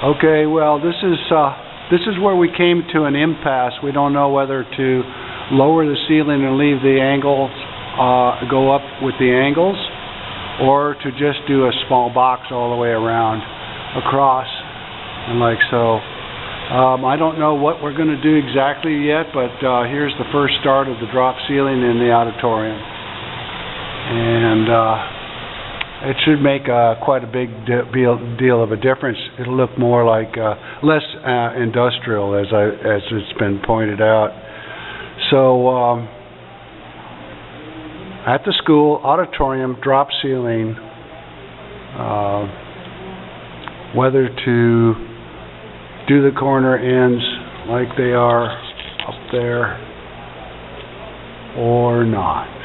Okay, well, this is, uh, this is where we came to an impasse. We don't know whether to lower the ceiling and leave the angles, uh, go up with the angles, or to just do a small box all the way around, across, and like so. Um, I don't know what we're gonna do exactly yet, but, uh, here's the first start of the drop ceiling in the auditorium. And, uh, it should make uh, quite a big de- deal deal of a difference. It'll look more like uh, less uh, industrial, as I as it's been pointed out. So um, at the school auditorium, drop ceiling. Uh, whether to do the corner ends like they are up there or not.